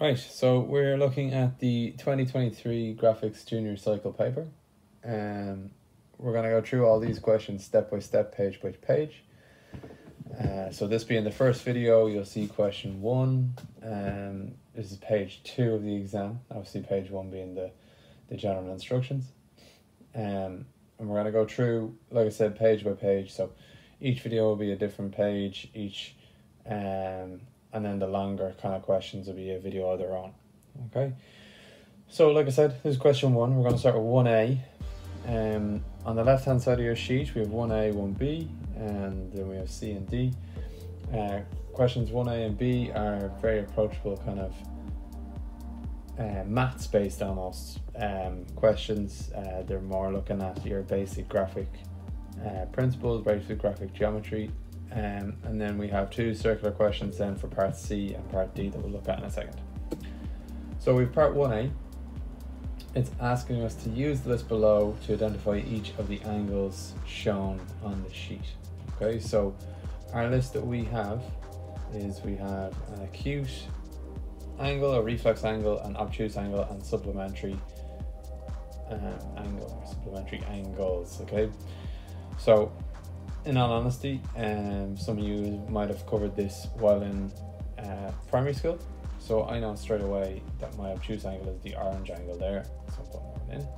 Right, so we're looking at the 2023 Graphics Junior Cycle paper. Um, we're going to go through all these questions step by step, page by page. Uh, so this being the first video, you'll see question one. Um, this is page two of the exam. Obviously, page one being the, the general instructions. Um, and we're going to go through, like I said, page by page. So each video will be a different page. Each um, and then the longer kind of questions will be a video of their own. Okay. So like I said, this is question one. We're going to start with one A. Um, on the left hand side of your sheet, we have one A, one B, and then we have C and D. Uh, questions one A and B are very approachable, kind of uh, maths based almost um, questions. Uh, they're more looking at your basic graphic uh, principles, basic graphic geometry, um, and then we have two circular questions then for part C and part D that we'll look at in a second. So we've part 1A. It's asking us to use the list below to identify each of the angles shown on the sheet. Okay, so our list that we have is we have an acute angle, a reflex angle, an obtuse angle, and supplementary um, angle, supplementary angles. Okay, so in all honesty, um, some of you might have covered this while in uh, primary school. So I know straight away that my obtuse angle is the orange angle there. So I'm putting that in.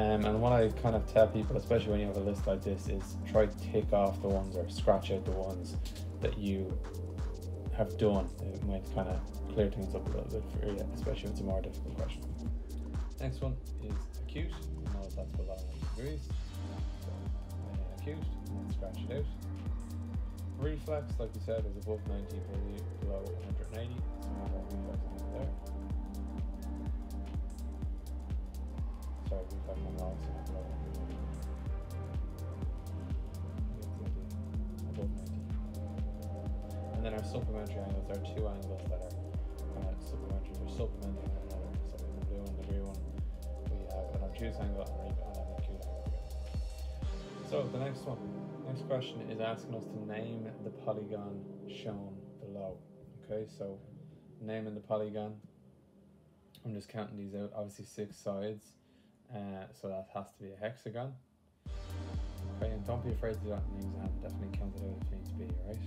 Um, and what I kind of tell people, especially when you have a list like this, is try to tick off the ones or scratch out the ones that you have done. It might kind of clear things up a little bit for you, especially if it's a more difficult question. Next one is acute. You know that's below 90 degrees acute, and scratch it out. Reflex, like we said, is above 90 below 180, so we have reflex there. Sorry, reflex below 180. Above 90. And then our supplementary angles are two angles that are of supplementary, they're supplementing one another. So the blue and the green one, we have an obtuse angle so the next one, next question is asking us to name the polygon shown below. Okay, so naming the polygon. I'm just counting these out. Obviously six sides, uh, so that has to be a hexagon. Okay, and don't be afraid to do that in the exam. Definitely count it out if needs to be. Right.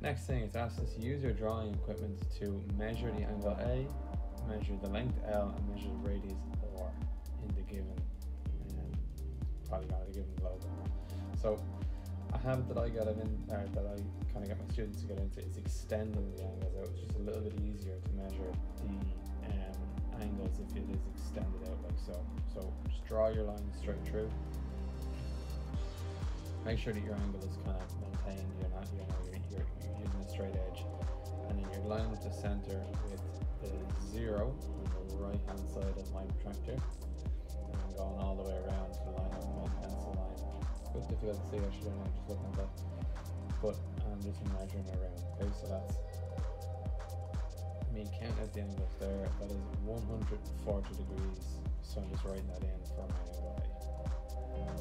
Next thing, it's asked us to use your drawing equipment to measure the angle A, measure the length L, and measure the radius R in the given polygon, a given globe. So a habit that I get in, or that I kind of get my students to get into is extending the angles out. It's just a little bit easier to measure the um, angles if it is extended out like so. So just draw your line straight through. Make sure that your angle is kind of maintained. You're not, you know, you're, you're, you're using a straight edge, and then you're lining the center with the zero on the right hand side of my protractor And then going all the way around to line up my pencil line. It's difficult to see actually when I'm just looking um, at that. But I'm just measuring around. Okay, so that's me counting out the end of there. That is 140 degrees. So I'm just writing that in for my angle um,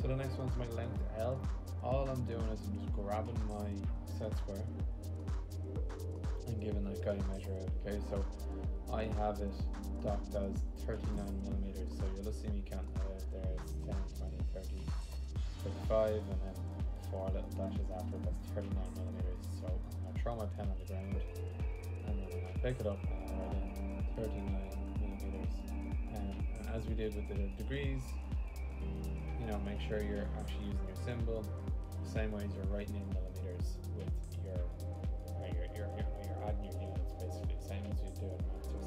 So the next one's my length L. All I'm doing is I'm just grabbing my set square and giving that guy a measure out. Okay, so I have it docked as 39 millimeters. So you'll just see me counting that out there. It's 10, 20, 30, 35, and then four little dashes after. That's 39 millimeters. So I throw my pen on the ground, and then I pick it up and I write in 39 millimeters. And, as we did with the degrees, you know, make sure you're actually using your symbol the same way as you're writing in millimeters with your, your, your, your, you're adding your units basically, same as you do in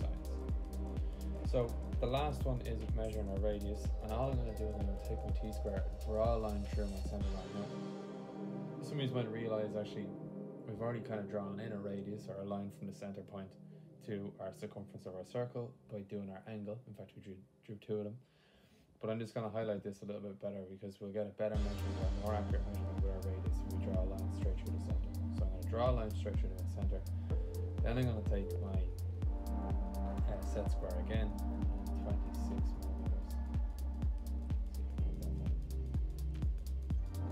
so the last one is measuring our radius, and all I'm going to do is I'm going to take my t-square, draw a line through my center line. Now, some of you might realize actually we've already kind of drawn in a radius or a line from the center point to our circumference of our circle by doing our angle. In fact, we drew, drew two of them. But I'm just going to highlight this a little bit better because we'll get a better measurement or more accurate measurement with our radius if we draw a line straight through the center. So I'm going to draw a line straight through the center. Then I'm going to take my set square again and 26 millimeters.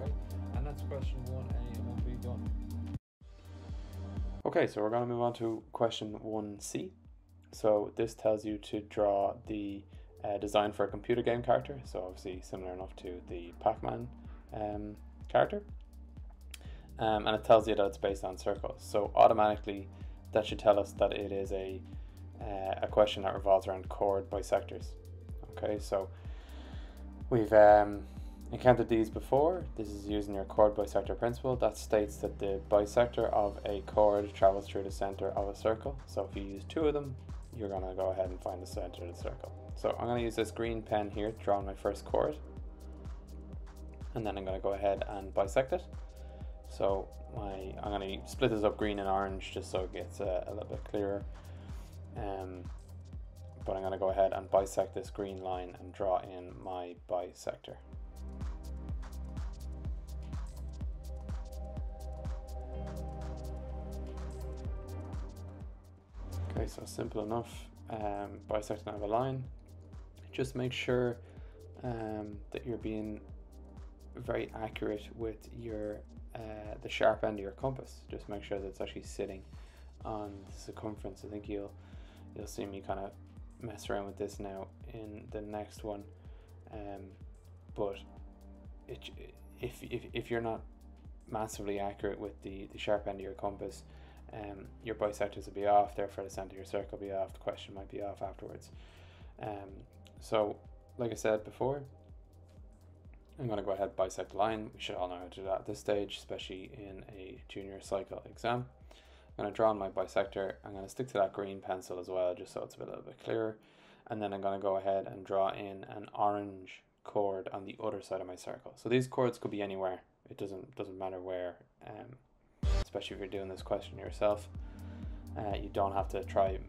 Okay, and that's question 1A and 1B done. Okay, so we're going to move on to question 1c. So this tells you to draw the uh, design for a computer game character, so obviously similar enough to the Pac-Man um, character. Um, and it tells you that it's based on circles. So automatically that should tell us that it is a, uh, a question that revolves around chord bisectors. Okay, so we've um, encountered these before. This is using your chord bisector principle that states that the bisector of a chord travels through the center of a circle. So if you use two of them, you're going to go ahead and find the center of the circle. So I'm going to use this green pen here to draw my first chord. And then I'm going to go ahead and bisect it. So my I'm going to split this up green and orange just so it gets a, a little bit clearer. Um, but I'm going to go ahead and bisect this green line and draw in my bisector. Okay, so simple enough. Um, bisecting of a line. Just make sure um, that you're being very accurate with your uh, the sharp end of your compass. Just make sure that it's actually sitting on the circumference. I think you'll you'll see me kind of mess around with this now in the next one. Um, but it, if, if, if you're not massively accurate with the, the sharp end of your compass, um, your bisectors will be off, therefore the center of your circle will be off, the question might be off afterwards. Um, so, like I said before, I'm going to go ahead bisect the line. We should all know how to do that at this stage, especially in a junior cycle exam. I'm going to draw on my bisector. I'm going to stick to that green pencil as well, just so it's a little bit clearer. And then I'm going to go ahead and draw in an orange chord on the other side of my circle. So these chords could be anywhere. It doesn't doesn't matter where. Um, especially if you're doing this question yourself. Uh, you don't have to try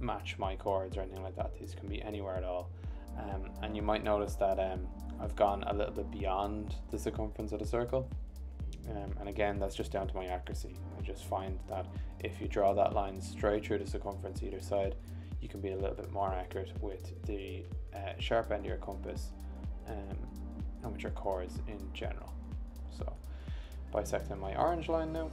match my chords or anything like that. These can be anywhere at all. Um, and you might notice that um, I've gone a little bit beyond the circumference of the circle. Um, and again, that's just down to my accuracy. I just find that if you draw that line straight through the circumference either side, you can be a little bit more accurate with the uh, sharp end of your compass um, and with your chords in general. So bisecting my orange line now.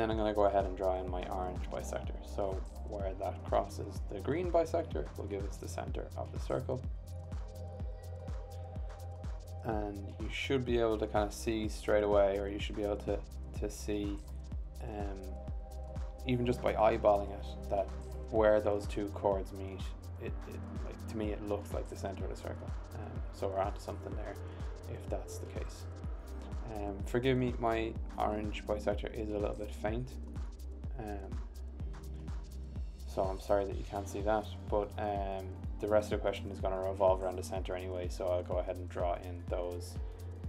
Then I'm going to go ahead and draw in my orange bisector. So where that crosses the green bisector will give us the center of the circle. And you should be able to kind of see straight away, or you should be able to, to see um, even just by eyeballing it, that where those two chords meet, it, it like to me it looks like the center of the circle. Um, so we're onto something there, if that's the case. Um, forgive me, my orange bisector is a little bit faint. Um, so I'm sorry that you can't see that, but um, the rest of the question is going to revolve around the center anyway, so I'll go ahead and draw in those,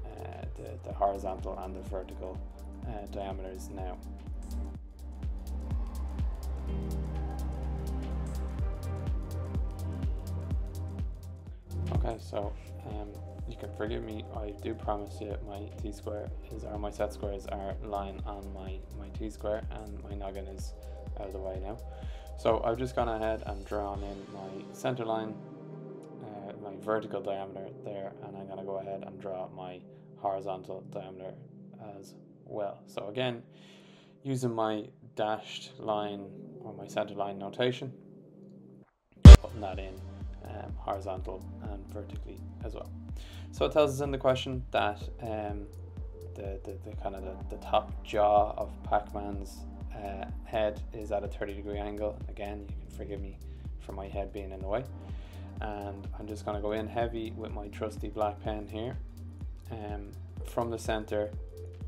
uh, the, the horizontal and the vertical uh, diameters now. Okay, so um, you can forgive me, I do promise you my t-square is, or my set squares are lying on my, my t-square and my noggin is out of the way now. So I've just gone ahead and drawn in my center line, uh, my vertical diameter there, and I'm gonna go ahead and draw my horizontal diameter as well. So again, using my dashed line or my center line notation, putting that in um, horizontal and vertically as well. So it tells us in the question that um, the, the, the, kind of the, the top jaw of Pac-Man's uh, head is at a 30 degree angle. Again, you can forgive me for my head being in the way. And I'm just going to go in heavy with my trusty black pen here um, from the center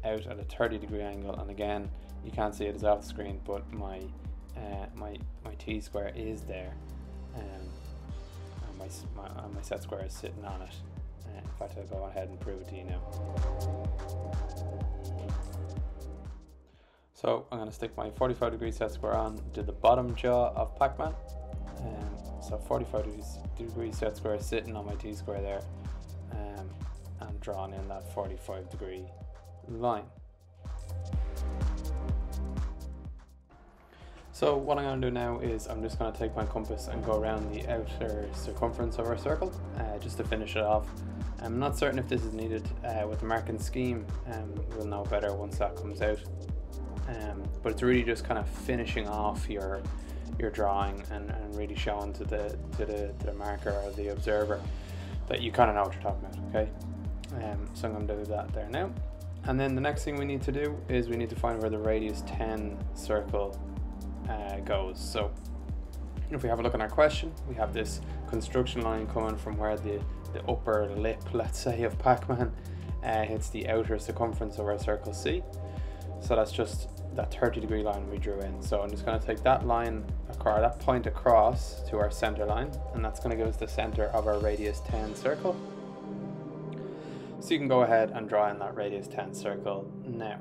out at a 30 degree angle. And again, you can't see it as off the screen, but my uh, my my T square is there, um, my, my, my set square is sitting on it. Uh, in fact, I'll go ahead and prove it to you now. So I'm going to stick my 45 degree set square on to the bottom jaw of Pac-Man. Um, so 45 degrees, degree set square sitting on my T square there um, and drawing in that 45 degree line. So what I'm going to do now is I'm just going to take my compass and go around the outer circumference of our circle uh, just to finish it off. I'm not certain if this is needed uh, with the marking scheme, um, we'll know better once that comes out. Um, but it's really just kind of finishing off your your drawing and, and really showing to the, to the to the marker or the observer that you kind of know what you're talking about, okay? Um, so I'm going to do that there now. And then the next thing we need to do is we need to find where the radius 10 circle uh, goes. So if we have a look at our question, we have this construction line coming from where the, the upper lip, let's say, of Pac-Man uh, hits the outer circumference of our circle C. So that's just that 30 degree line we drew in. So I'm just going to take that line across, that point across to our center line, and that's going to give us the center of our radius 10 circle. So you can go ahead and draw in that radius 10 circle now.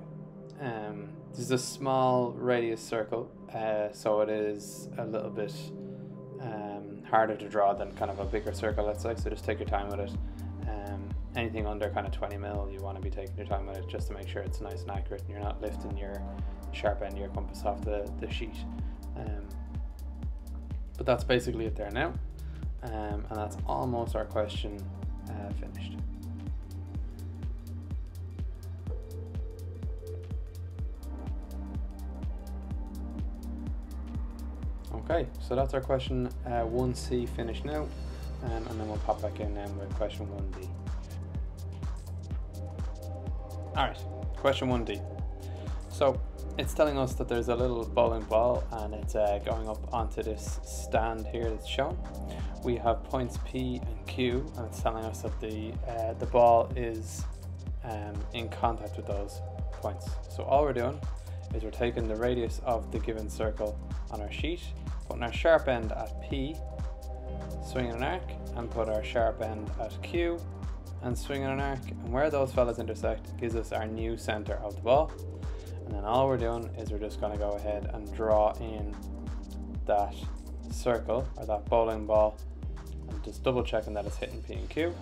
Um, this is a small radius circle, uh, so it is a little bit um, harder to draw than kind of a bigger circle, let's say. So just take your time with it. Um, anything under kind of 20 mil, you want to be taking your time with it just to make sure it's nice and accurate and you're not lifting your sharp end of your compass off the, the sheet. Um, but that's basically it there now. Um, and that's almost our question uh, finished. Okay, so that's our question uh, 1C finished now, um, and then we'll pop back in um, with question 1D. Alright, question 1D. So it's telling us that there's a little bowling ball and it's uh, going up onto this stand here that's shown. We have points P and Q and it's telling us that the, uh, the ball is um, in contact with those points. So all we're doing is we're taking the radius of the given circle on our sheet, putting our sharp end at P, swinging an arc, and put our sharp end at Q, and swinging an arc, and where those fellas intersect gives us our new center of the ball. And then all we're doing is we're just going to go ahead and draw in that circle or that bowling ball and just double checking that it's hitting P and Q.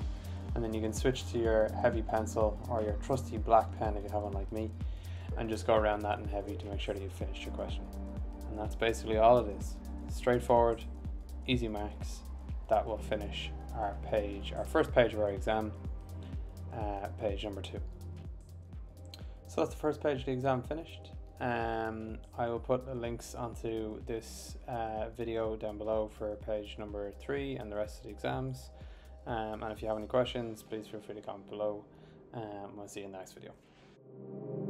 And then you can switch to your heavy pencil or your trusty black pen if you have one like me and just go around that in heavy to make sure that you've finished your question. And that's basically all it is. Straightforward, easy marks. That will finish our page, our first page of our exam, uh, page number two. So that's the first page of the exam finished. Um, I will put links onto this uh, video down below for page number three and the rest of the exams. Um, and if you have any questions, please feel free to comment below. Um, we'll see you in the next video.